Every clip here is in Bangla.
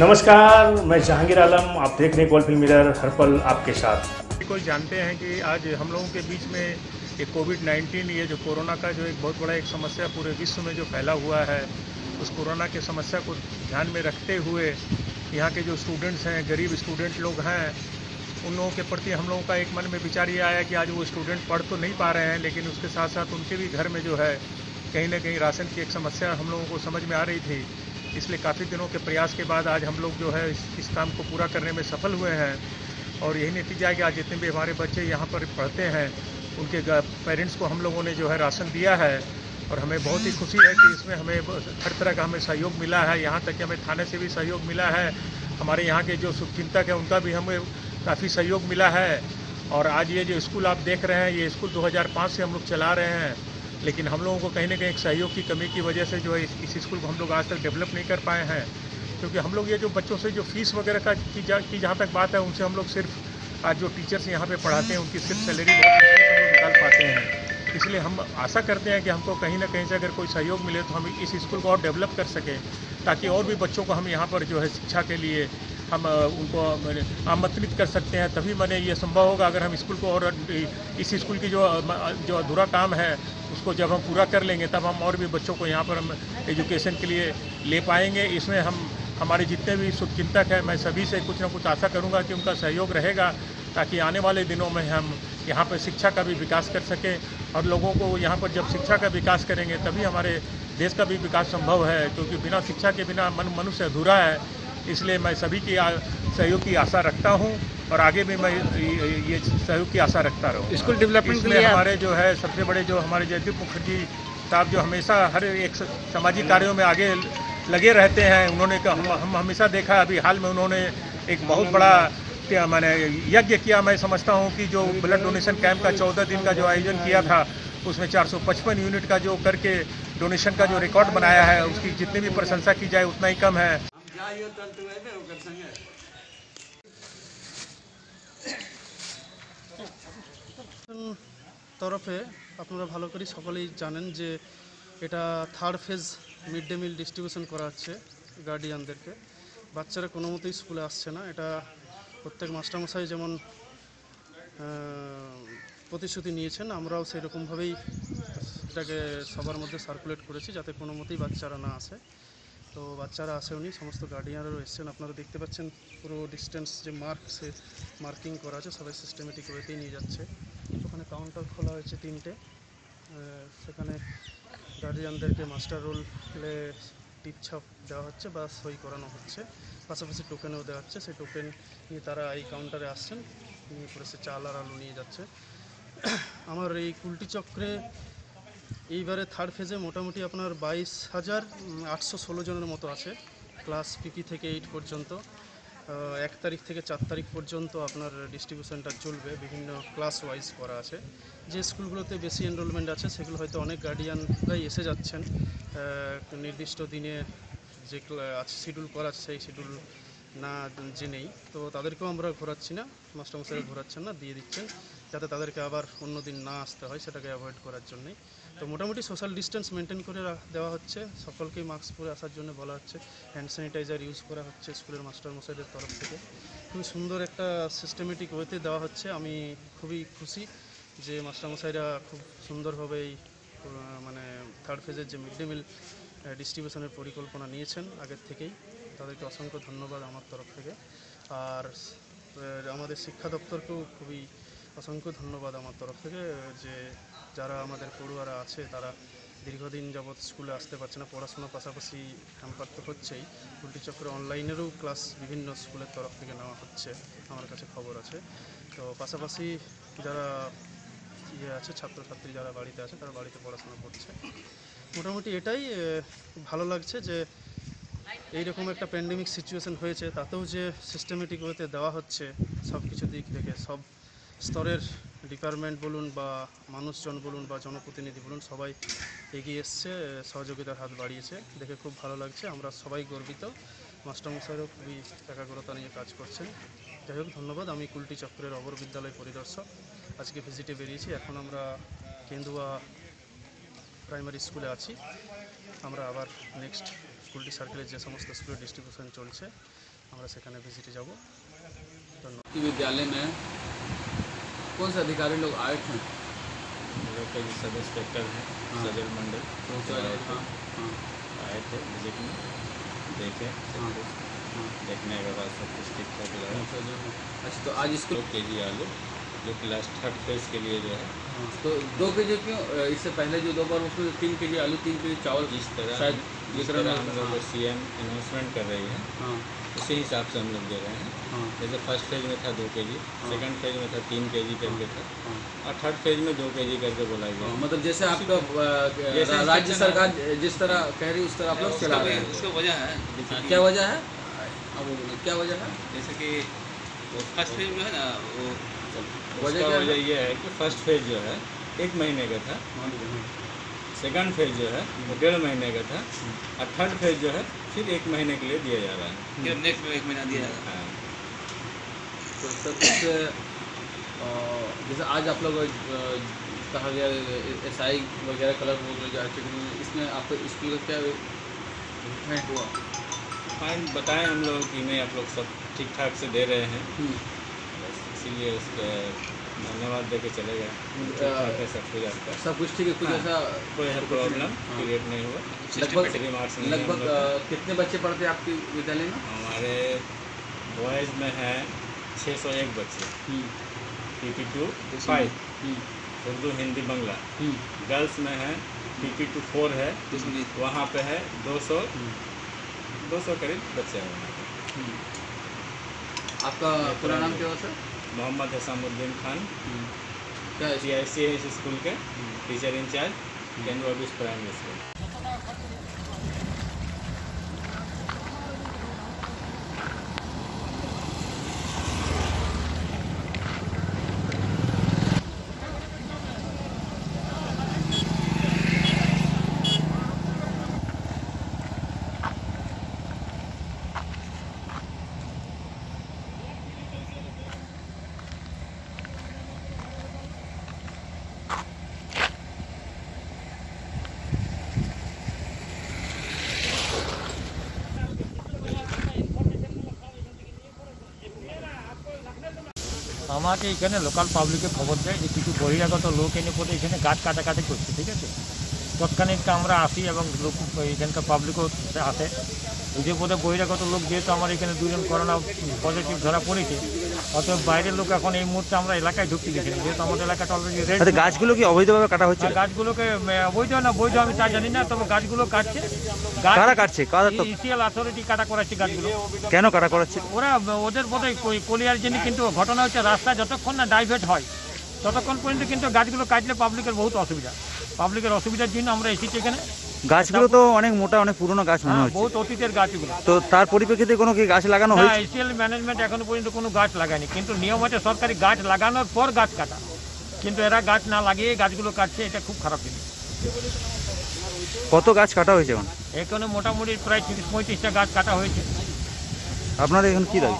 नमस्कार, मैं जहांगीर आलम, आप देख रहे हैं गोल्ड फ़िल्म मिरर हर पल आपके साथ। कोई जानते हैं कि आज हम लोगों के बीच में ये कोविड 19 ये जो कोरोना का जो एक बहुत बड़ा एक समस्या पूरे विश्व में जो फैला हुआ है, उस कोरोना के समस्या को ध्यान में रखते हुए यहाँ के जो स्टूडेंट्स हैं, गरीब स्टूडेंट लोग हैं, उन लोगों के प्रति हम लोगों का एक मन में विचार ये आया कि आज वो स्टूडेंट पढ़ तो नहीं पा रहे हैं, लेकिन उसके साथ साथ उनके भी घर में जो है, कहीं ना कहीं राशन की एक समस्या हम लोगों को समझ में आ रही थी। इसलिए काफ़ी दिनों के प्रयास के बाद आज हम लोग जो है इस, इस काम को पूरा करने में सफल हुए हैं। और यही नतीजा है कि आज जितने भी हमारे बच्चे यहाँ पर पढ़ते हैं उनके पेरेंट्स को हम लोगों ने जो है राशन दिया है। और हमें बहुत ही खुशी है कि इसमें हमें हर तरह का हमें सहयोग मिला है। यहाँ तक कि हमें थाने से भी सहयोग मिला है। हमारे यहाँ के जो शुभचिंतक हैं उनका भी हमें काफ़ी सहयोग मिला है। और आज ये जो स्कूल आप देख रहे हैं ये स्कूल 2005 से हम लोग चला रहे हैं। लेकिन हम लोगों को कहीं ना कहीं एक सहयोग की कमी की वजह से जो है इस, स्कूल को हम लोग आज तक डेवलप नहीं कर पाए हैं। क्योंकि हम लोग ये जो बच्चों से जो फ़ीस वगैरह का की, जा, की जहाँ तक बात है उनसे हम लोग सिर्फ़ आज जो टीचर्स यहाँ पे पढ़ाते हैं उनकी सिर्फ़ सैलरी बहुत निकाल पाते हैं। इसलिए हम आशा करते हैं कि हमको कहीं ना कहीं से अगर कोई सहयोग मिले तो हम इस स्कूल को और डेवलप कर सकें ताकि और भी बच्चों को हम यहाँ पर जो है शिक्षा के लिए हम उनको आमंत्रित कर सकते हैं, तभी मैंने ये संभव होगा अगर हम स्कूल को और इस स्कूल की जो जो अधूरा काम है, उसको जब हम पूरा कर लेंगे, तब हम और भी बच्चों को यहाँ पर हम एजुकेशन के लिए ले पाएँगे। इसमें हम, हमारे जितने भी शुभचिंतक हैं, मैं सभी से कुछ ना कुछ आशा करूँगा कि उनका सहयोग रहेगा, ताकि आने वाले दिनों में हम यहाँ पर शिक्षा का भी विकास कर सकें और लोगों को यहाँ पर जब शिक्षा का विकास करेंगे, तभी हमारे देश का भी विकास संभव है, क्योंकि बिना शिक्षा के बिना मन, मनुष्य अधूरा है। इसलिए मैं सभी की सहयोग की आशा रखता हूँ और आगे भी मैं ये सहयोग की आशा रखता रहूँ। स्कूल डेवलपमेंट में हमारे जो है सबसे बड़े जो हमारे जयदीप मुखर्जी साहब जो हमेशा हर एक सामाजिक कार्यों में आगे लगे रहते हैं उन्होंने हम, हम हमेशा देखा अभी हाल में उन्होंने एक बहुत बड़ा मैंने यज्ञ किया। मैं समझता हूँ कि जो ब्लड डोनेशन कैंप का चौदह दिन का जो आयोजन किया था उसमें 455 यूनिट का जो करके डोनेशन का जो रिकॉर्ड बनाया है उसकी जितनी भी प्रशंसा की जाए उतना ही कम है। তরফে আপনারা ভালো করে সকলেই জানেন যে এটা third phase mid day meal distribution করা হচ্ছে গার্ডিয়ানদেরকে বাচ্চারা কোনো মতেই স্কুলে আসছে না। এটা প্রত্যেক মাস্টারমশাই যেমন প্রতিশ্রুতি নিয়েছেন, আমরাও সেই রকমভাবেই এটাকে সবার মধ্যে সার্কুলেট করেছি যাতে কোনো মতেই বাচ্চারা না আসে। তো বাচ্চারা আসেওনি সমস্ত গার্ডিয়ানরাও এসছেন। আপনারা দেখতে পাচ্ছেন পুরো ডিস্টেন্স যে মার্ক সে মার্কিং করা আছে, সবাই সিস্টেমেটিক ওয়েতেই নিয়ে যাচ্ছে। ওখানে কাউন্টার খোলা হয়েছে তিনটে। সেখানে গার্ডিয়ানদেরকে মাস্টার রোল রোলে টিপছাপ দেওয়া হচ্ছে, বা সই করানো হচ্ছে। পাশাপাশি টোকেনও দেওয়া হচ্ছে। সেই টোকেন নিয়ে তারা এই কাউন্টারে আসছেন। নিয়ে পরে সে চাল আর আলু নিয়ে যাচ্ছে। আমার এই কুলটি চক্রে এইবারে থার্ড ফেজে মোটামুটি আপনার বাইশ হাজার আটশো ষোলো জনের মতো আছে। ক্লাস পিপি থেকে এইট পর্যন্ত। এক তারিখ থেকে চার তারিখ পর্যন্ত আপনার ডিস্ট্রিবিউশনটা চলবে। বিভিন্ন ক্লাস ওয়াইজ করা আছে। যে স্কুলগুলোতে বেশি এনরোলমেন্ট আছে, সেগুলো হয়তো অনেক গার্ডিয়ানরাই এসে যাচ্ছেন। নির্দিষ্ট দিনে যে আছে শিডিউল করা আছে, সেই শিডিউল না জেনেই। তো তাদেরকেও আমরা ঘোরাচ্ছি না। মাস্টারমশাই ঘোরাচ্ছেন না, দিয়ে দিচ্ছেন। যাতে তাদেরকে আবার অন্য দিন না আসতে হয়, সেটাকে অ্যাভয়েড করার জন্যই। তো মোটামুটি সোশ্যাল ডিস্টেন্স মেনটেন করে দেওয়া হচ্ছে। সকলকেই মাস্ক পরে আসার জন্য বলা হচ্ছে। হ্যান্ড স্যানিটাইজার ইউজ করা হচ্ছে স্কুলের মাস্টারমশাইদের তরফ থেকে। খুবই সুন্দর একটা সিস্টেমেটিক ওয়েতে দেওয়া হচ্ছে। আমি খুবই খুশি যে মাস্টারমশাইরা খুব সুন্দরভাবে এই মানে থার্ড ফেজের যে মিড ডে মিল ডিস্ট্রিবিউশনের পরিকল্পনা নিয়েছেন আগের থেকেই। তাদেরকে অসংখ্য ধন্যবাদ আমার তরফ থেকে। আর আমাদের শিক্ষা দপ্তরকেও খুবই অসংখ্য ধন্যবাদ আমার তরফ থেকে যে যারা আমাদের পড়ুয়ারা আছে, তারা দীর্ঘদিন যাবৎ স্কুলে আসতে পারছে না, পড়াশোনার পাশাপাশি হ্যাম্পার তো হচ্ছেই। চক্রে অনলাইনেরও ক্লাস বিভিন্ন স্কুলের তরফ থেকে নেওয়া হচ্ছে, আমার কাছে খবর আছে। তো পাশাপাশি যারা ইয়ে আছে, ছাত্রছাত্রী যারা বাড়িতে আছে, তারা বাড়িতে পড়াশোনা করছে। মোটামুটি এটাই ভালো লাগছে যে এইরকম একটা প্যান্ডেমিক সিচুয়েশন হয়েছে, তাতেও যে সিস্টেমেটিক ওয়েতে দেওয়া হচ্ছে সব কিছু দিক থেকে, সব স্তরের ডিপার্টমেন্ট বলুন বা মানুষজন বলুন বা জনপ্রতিনিধি বলুন, সবাই এগিয়ে এসছে, সহযোগিতার হাত বাড়িয়েছে। দেখে খুব ভালো লাগছে। আমরা সবাই গর্বিত। মাস্টারমশাইও খুবই একাগ্রতা নিয়ে কাজ করছেন। যাই হোক, ধন্যবাদ। আমি কুলটি চক্রের অবর বিদ্যালয় পরিদর্শক। আজকে ভিজিটে বেরিয়েছি। এখন আমরা কেন্দুয়া প্রাইমারি স্কুলে আছি। আমরা আবার নেক্সট কুলটি সার্কেলের যে সমস্ত স্কুলের ডিস্ট্রিবিউশন চলছে, আমরা সেখানে ভিজিটে যাব। ধন্যবাদ। বিদ্যালয় कौन से अधिकारी लोग आए थे? सब इंस्पेक्टर हैं हाँ। सदर मंडल तो आए थे हाँ, हाँ, आए थे विज़िट में देखे हाँ, हाँ। देखने के बाद सब कुछ ठीक ठाक लगा अच्छा अच्छा तो आज इसको के जी आलू जो कि लास्ट थर्ड फ़ेज़ के लिए जो है। हाँ, तो दो के जी क्यों इससे पहले जो दो बार उसमें तीन के जी आलू तीन के जी चावल जिस तरह शायद जिस तरह हम लोग सी एम अनाउंसमेंट कर रही है हाँ। उसी हिसाब से हम लोग दे रहे हैं हाँ। जैसे फ़र्स्ट फ़ेज़ में था दो के जी सेकेंड फ़ेज़ में था तीन के जी करके था। हाँ। और थर्ड फ़ेज़ में दो के जी करके बोला गया। हाँ, मतलब जैसे आपका राज्य सरकार जिस तरह कह रही है उस तरह आप लोग चला रहे हैं। उसका वजह है। जैसे हाँ, क्या वजह है? अब वो बोलिए, क्या वजह है? जैसे कि फ़र्स्ट फ़ेज़ जो है ना वो वजह उसका वजह है? ये है कि फ़र्स्ट फ़ेज़ जो है एक महीने का था। हाँ, हाँ, सेकंड फ़ेज़ जो है वो डेढ़ महीने का था। और थर्ड फ़ेज़ जो है फिर एक महीने के लिए दिया जा रहा है। नेक्स्ट में एक महीना दिया जाएगा हाँ। तो सर कुछ जैसे आज आप लोग कहा गया एस आई वगैरह कलर हो गया जा चुके हैं इसमें आपको स्कूल का क्या है हुआ? फाइन बताएँ हम लोग कि नहीं आप लोग सब ठीक ठाक से दे रहे हैं। हम्म, बस इसीलिए उसका धन्यवाद दे के चले गए। ठीक सब कुछ आपका। सब कुछ ठीक है कुछ हाँ। ऐसा कोई हर प्रॉब्लम। क्रिएट नहीं। हुआ। लगभग लगभग। कितने बच्चे पढ़ते हैं आपके विद्यालय में? हमारे बॉयज़ में है 601 बच्चे। हम्म, पी पी टू फाइव हम्म, उर्दू हिंदी बंगला। हम्म, गर्ल्स में है पी पी टू फोर है। वहाँ पे है दो सौ दो सौ करीब बच्चे हैं वहाँ पे। हम्म। आपका पूरा नाम क्या हुआ sir? Mohammad Hasamuddin Khan. Hmm, C I C S school के teacher in-charge office primary school. আমাকে এখানে লোকাল পাবলিকে খবর দেয় যে কিছু বহিরাগত লোক এনে পরে এখানে গাছ কাটাকাটি করছে, ঠিক আছে? তৎক্ষণিক আমরা আসি এবং লোক, এখানকার পাবলিকও আসে। যে পদে বহিরাগত লোক যেহেতু আমার এখানে দুজন করোনা পজিটিভ ধরা পড়েছে অতএব বাইরের লোক এখন এই মুহূর্তে আমরা এলাকায় ঢুকতে না, যেহেতু আমাদের এলাকাটা অলরেডি রেড গাছগুলো কি অবৈধভাবে কাটা হচ্ছে? গাছগুলোকে আহ, বৈধ না বৈধ আমি তা জানি না তবে গাছগুলো কাটছে। কারা কাটছে? কারা তো ইসিএল অথরিটি কাটা করাচ্ছে গাছগুলো। কেন কাটা করাচ্ছে? ওরা ওদের বোধহয় কলিয়ার জন্য কিন্তু ঘটনা হচ্ছে রাস্তা যতক্ষণ না ডাইভার্ট হয় ততক্ষণ পর্যন্ত কিন্তু গাছগুলো কাটলে পাবলিকের বহুত অসুবিধা। পাবলিকের অসুবিধার জন্য আমরা এসেছি এখানে। গাছগুলো তো অনেক মোটা অনেক পুরনো গাছ মনে হ্যাঁ হচ্ছে। বহুত অতীতের গাছগুলো। তো তার পরিপ্রেক্ষিতে কোনো কি গাছ লাগানো না হয়েছে? এসিএল ম্যানেজমেন্ট এখনও পর্যন্ত কোনো গাছ লাগায়নি। কিন্তু নিয়ম আছে সরকারি গাছ লাগানোর পর গাছ কাটা। কিন্তু এরা গাছ না লাগিয়ে গাছগুলো কাটছে এটা খুব খারাপ জিনিস। কত গাছ কাটা হয়েছে এখন? এখানে মোটামুটি প্রায় তিরিশ পঁয়ত্রিশটা গাছ কাটা হয়েছে। আপনাদের এখন কি দাবি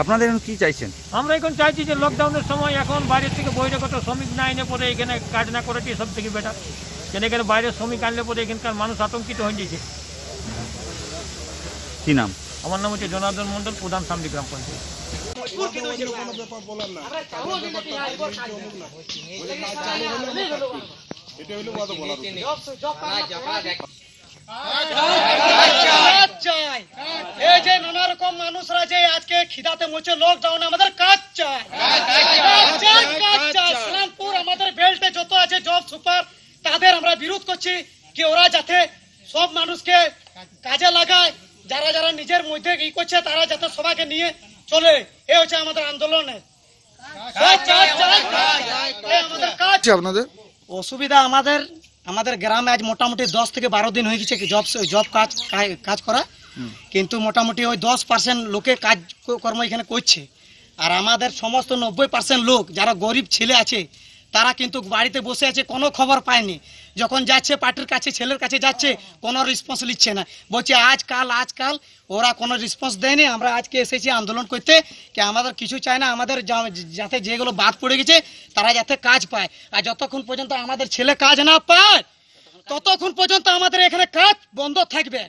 আপনাদের এখন কি চাইছেন? আমরা এখন চাইছি যে লকডাউনের সময় এখন বাইরের থেকে বহিরাগত শ্রমিক না এনে পরে এখানে কাজ না করেছি সব থেকে বেটার কেন এখানে বাইরের শ্রমিক আনলে পরে এখানকার মানুষ আতঙ্কিত হয়ে যাচ্ছে কি নাম? আমার নাম হচ্ছে জনার্দন মণ্ডল প্রধান সামদি গ্রাম পঞ্চায়েত। এই যে নানা রকম মানুষরা যে আজকে খিদাতে মরছে লকডাউন আমাদের কাজ চাই কাজ চাই ইসলামপুর আমাদের বেল্টে যত আছে জব সুপার তাদের আমরা বিরোধ করছি কি ওরা যাতে সব মানুষকে কাজে লাগায় যারা যারা নিজের মধ্যে ই করছে তারা যাতে সবাইকে নিয়ে চলে। এ হচ্ছে আমাদের আন্দোলনের আপনাদের? অসুবিধা আমাদের আমাদের গ্রামে আজ মোটামুটি দশ থেকে বারো দিন হয়ে গেছে জব জব কাজ কাজ- কাজ করা। কিন্তু মোটামুটি ওই দশ পার্সেন্ট লোকে কাজ কর্ম এখানে করছে। আর আমাদের সমস্ত নব্বই পার্সেন্ট লোক যারা গরিব ছেলে আছে তারা কিন্তু বাড়িতে বসে আছে কোনো খবর পায়নি। যখন যাচ্ছে পার্টির কাছে ছেলের কাছে যাচ্ছে কোনো রেসপন্স নিচ্ছে না। বলছে আজকাল আজকাল ওরা কোনো রেসপন্স দেয়নি আমরা আজকে এসেছি আন্দোলন করতে কি আমাদের কিছু চাই না আমাদের যাতে যেগুলো বাদ পড়ে গেছে তারা যাতে কাজ পায়। আর যতক্ষণ পর্যন্ত আমাদের ছেলে কাজ না পায় ততক্ষণ পর্যন্ত আমাদের এখানে কাজ বন্ধ থাকবে।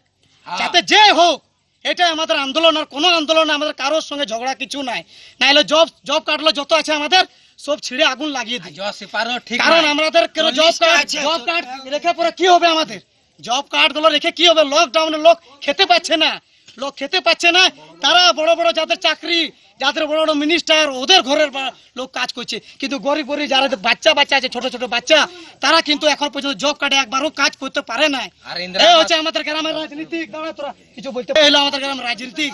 যাতে যে হোক এটা আমাদের আন্দোলন আর কোনো আন্দোলনে আমাদের কারোর সঙ্গে ঝগড়া কিছু নাই। নাহলে জব জব কার্ডগুলো যত আছে আমাদের সব ছিঁড়ে আগুন লাগিয়ে দিই। কারণ আমাদের কেন জব কার্ড জব কার্ড রেখে পরে কি হবে আমাদের? জব কার্ডগুলো রেখে কি হবে? লকডাউনে লোক খেতে পাচ্ছে না। লোক খেতে পাচ্ছে না। তারা বড় বড় যাদের চাকরি যাদের বড় বড় মিনিস্টার ওদের ঘরের লোক কাজ করছে। কিন্তু গরিব গরিব যারা বাচ্চা বাচ্চা আছে ছোট ছোট বাচ্চা তারা কিন্তু এখন পর্যন্ত জব কার্ডে একবারও কাজ করতে পারে না এই হচ্ছে আমাদের গ্রামের রাজনীতিক। কিছু বলতে হলো আমাদের গ্রামের রাজনীতিক।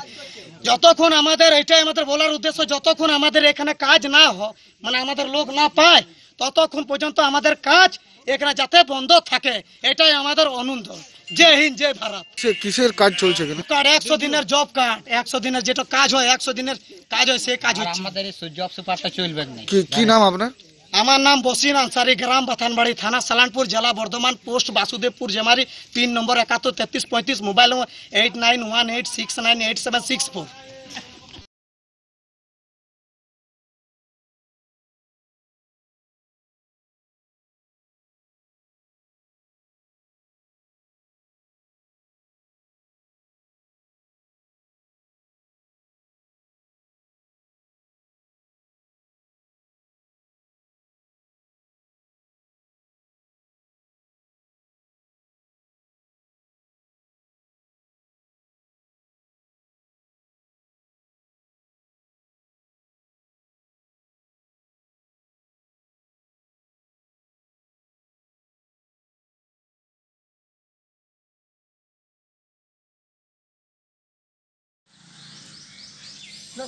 যতক্ষণ আমাদের এটাই আমাদের বলার উদ্দেশ্য যতক্ষণ আমাদের এখানে কাজ না হয় মানে আমাদের লোক না পায় ততক্ষণ পর্যন্ত আমাদের কাজ এখানে যাতে বন্ধ থাকে এটাই আমাদের আনন্দ জয় হিন্দ জয় ভারত। কিসের কাজ চলছে এখানে? কার্ড একশো দিনের জব কার্ড একশো দিনের যেটা কাজ হয় একশো দিনের কাজ হয় সেই কাজ হচ্ছে। আমাদের জব সুপারটা চলবে না কি কি নাম আপনার? আমার নাম বসিন আনসারি গ্রাম বাথানবাড়ি থানা সালানপুর জেলা Bardhaman post Basudebpur Jemari pin number একাত্তর তেত্রিশ পঁয়ত্রিশ mobile number eight nine one eight six nine eight seven six four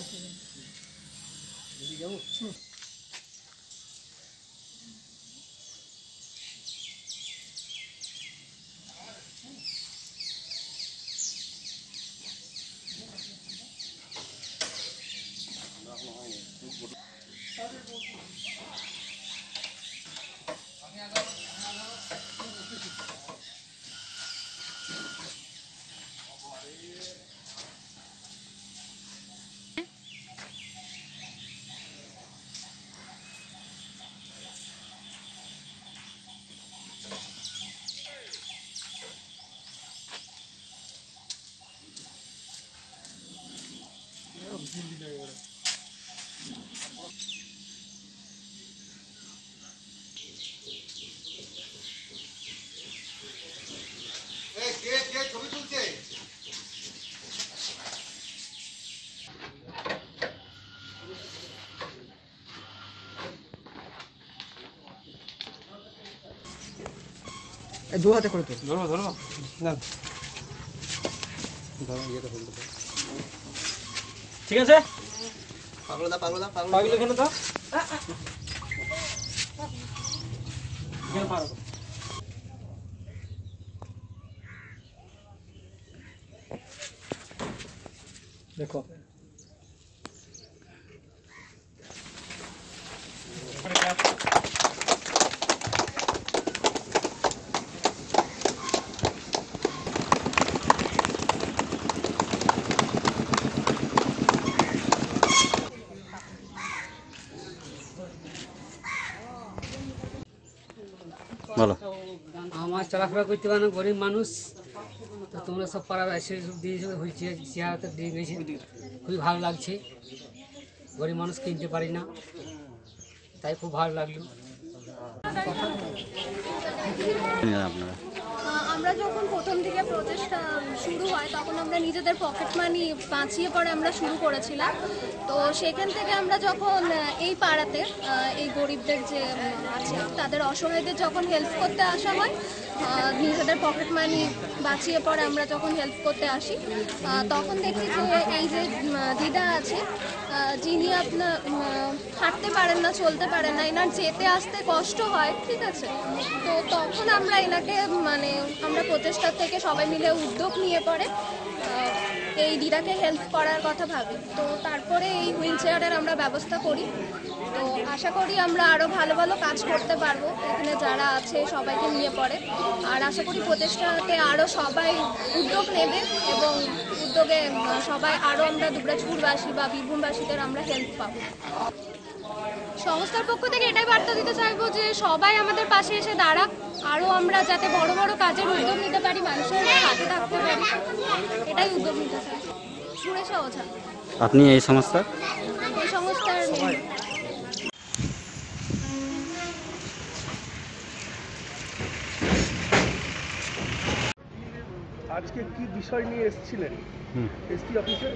Thank go. দু হাতে করে তো ধরো ধরো না ধরো ইয়েটা ফেলতে ঠিক আছে? পাগল দা পাগল পাগল পাগল দাও গেল পাগল দেখো। চলাফেরা করতে পারে না, গরিব মানুষ। তো তোমরা সব পাড়ার এসে সব দিয়েছ হয়েছে চেয়ারতে দিয়ে গেছে। খুবই ভালো লাগছে। গরিব মানুষ কিনতে পারি না। তাই খুব ভালো লাগল। আপনারা আমরা যখন প্রথম থেকে প্রচেষ্টা শুরু হয়, তখন আমরা নিজেদের পকেট মানি বাঁচিয়ে পরে আমরা শুরু করেছিলাম। তো সেখান থেকে আমরা যখন এই পাড়াতে এই গরিবদের যে আছে, তাদের অসহায়দের যখন হেল্প করতে আসা হয় নিজেদের পকেট মানি বাঁচিয়ে পরে আমরা যখন হেল্প করতে আসি তখন দেখি যে এই যে দিদা আছে যিনি আপনার হাঁটতে পারেন না, চলতে পারেন না, এনার যেতে আসতে কষ্ট হয়, ঠিক আছে? তো তখন আমরা এনাকে মানে আমরা প্রচেষ্টার থেকে সবাই মিলে উদ্যোগ নিয়ে পরে এই দিদাকে হেল্প করার কথা ভাবি। তো তারপরে এই হুইল চেয়ারের আমরা ব্যবস্থা করি। তো আশা করি আমরা আরও ভালো ভালো কাজ করতে পারব। এখানে যারা আছে সবাইকে নিয়ে পড়ে। আর আশা করি প্রচেষ্টাতে আরও সবাই উদ্যোগ নেবে এবং উদ্যোগে সবাই আরও আমরা দুবরাজপুরবাসী বা বীরভূমবাসীদের আমরা হেল্প পাবো। সংস্থার পক্ষ থেকে এটাই বার্তা দিতে চাইব যে সবাই আমাদের পাশে এসে দাঁড়াক। আরও আমরা যাতে বড় বড় কাজের উদ্যোগ নিতে পারি মানুষের হাতে থাকতে পারি এটাই উদ্যোগ নিতে চাই। সুরেশা ওঝা আপনি এই সংস্থা এই সংস্থার আজকে কি বিষয় নিয়ে এসেছিলেন। এসপি অফিসে?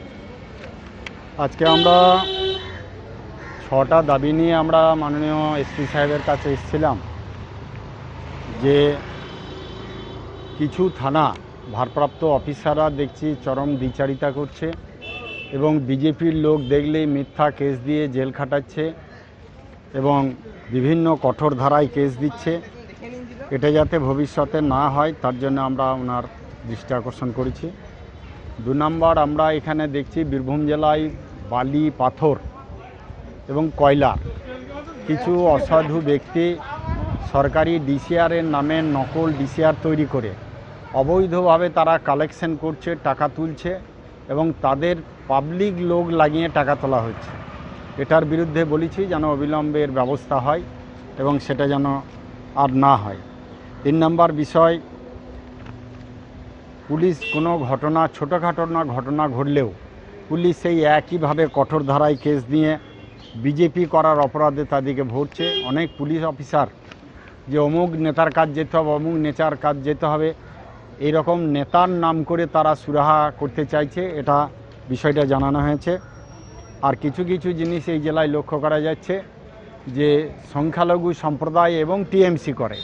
আজকে আমরা ছটা দাবি নিয়ে আমরা মাননীয় এসপি সাহেবের কাছে এসেছিলাম যে কিছু থানা ভারপ্রাপ্ত অফিসাররা দেখছি চরম দ্বিচারিতা করছে এবং বিজেপির লোক দেখলেই মিথ্যা কেস দিয়ে জেল খাটাচ্ছে এবং বিভিন্ন কঠোর ধারায় কেস দিচ্ছে। এটা যাতে ভবিষ্যতে না হয় তার জন্য আমরা ওনার দৃষ্টি আকর্ষণ করেছি। দু নম্বর আমরা এখানে দেখছি বীরভূম জেলায় বালি, পাথর এবং কয়লা। কিছু অসাধু ব্যক্তি সরকারি ডিসিআরের নামে নকল ডিসিআর তৈরি করে, অবৈধভাবে তারা কালেকশন করছে, টাকা তুলছে এবং তাদের পাবলিক লোক লাগিয়ে টাকা তোলা হচ্ছে। এটার বিরুদ্ধে বলেছি যেন অবিলম্বের ব্যবস্থা হয় এবং সেটা যেন আর না হয়। তিন নম্বর বিষয় পুলিশ কোনো ঘটনা, ছোটোখাটো না ঘটনা ঘটলেও পুলিশ সেই একইভাবে কঠোর ধারায় কেস দিয়ে বিজেপি করার অপরাধে তাদেরকে ভরছে। অনেক পুলিশ অফিসার যে অমুক নেতার কাজ যেতে হবে, অমুক নেতার কাজ যেতে হবে এই রকম নেতার নাম করে তারা সুরাহা করতে চাইছে, এটা বিষয়টা জানানো হয়েছে। আর কিছু কিছু জিনিস এই জেলায় লক্ষ্য করা যাচ্ছে যে সংখ্যালঘু সম্প্রদায় এবং টিএমসি করে।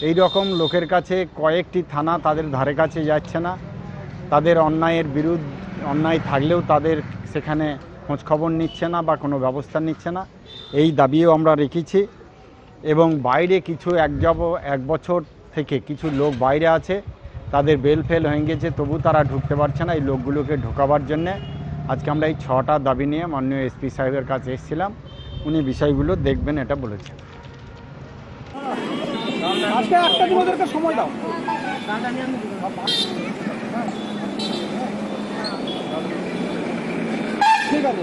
এই রকম লোকের কাছে কয়েকটি থানা তাদের ধারে কাছে যাচ্ছে না। তাদের অন্যায়ের বিরুদ্ধ, অন্যায় থাকলেও তাদের সেখানে খোঁজখবর নিচ্ছে না বা কোনো ব্যবস্থা নিচ্ছে না। এই দাবিও আমরা রেখেছি এবং বাইরে কিছু এক যাব, এক বছর থেকে কিছু লোক বাইরে আছে। তাদের বেল ফেল হয়ে গেছে, তবু তারা ঢুকতে পারছে না এই লোকগুলোকে ঢোকাবার জন্যে। আজকে আমরা এই ছটা দাবি নিয়ে মাননীয় এসপি সাহেবের কাছে এসেছিলাম। উনি বিষয়গুলো দেখবেন, এটা বলেছেন। আজকে একটা দিন ওদেরকে সময় দাও। ঠিক আছে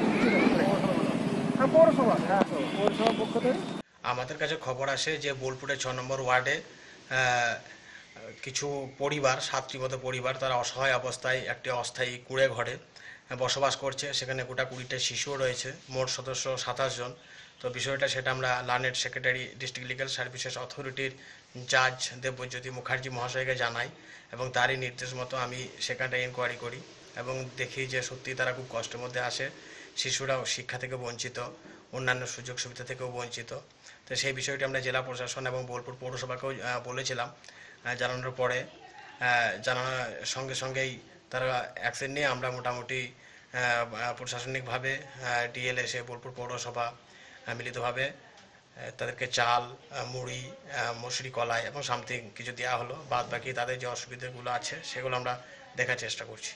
আমাদের কাছে খবর আসে যে বোলপুরের ছ নম্বর ওয়ার্ডে কিছু পরিবার সাতটি মতো পরিবার, তারা অসহায় অবস্থায় একটি অস্থায়ী কুড়ে ঘরে বসবাস করছে। সেখানে গোটা কুড়িটা শিশুও রয়েছে, মোট সদস্য সাতাশ জন। তো বিষয়টা সেটা আমরা learned secretary, district legal services অথরিটির জাজ দেবজ্যোতি মুখার্জি মহাশয়কে জানাই এবং তারই নির্দেশ মতো আমি সেখানটা ইনকোয়ারি করি এবং দেখি যে সত্যি তারা খুব কষ্টের মধ্যে আসে। শিশুরাও শিক্ষা থেকে বঞ্চিত, অন্যান্য সুযোগ সুবিধা থেকেও বঞ্চিত। তো সেই বিষয়টি আমরা জেলা প্রশাসন এবং বোলপুর পৌরসভাকেও বলেছিলাম জানানোর পরে জানানোর সঙ্গে সঙ্গেই তারা অ্যাকশন নিয়ে আমরা মোটামুটি প্রশাসনিকভাবে ডিএল এসে বোলপুর পৌরসভা মিলিতভাবে তাদেরকে চাল মুড়ি মসুরি কলাই এবং সামথিং কিছু দেওয়া হলো। বাদ বাকি তাদের যে অসুবিধাগুলো আছে, সেগুলো আমরা দেখার চেষ্টা করছি।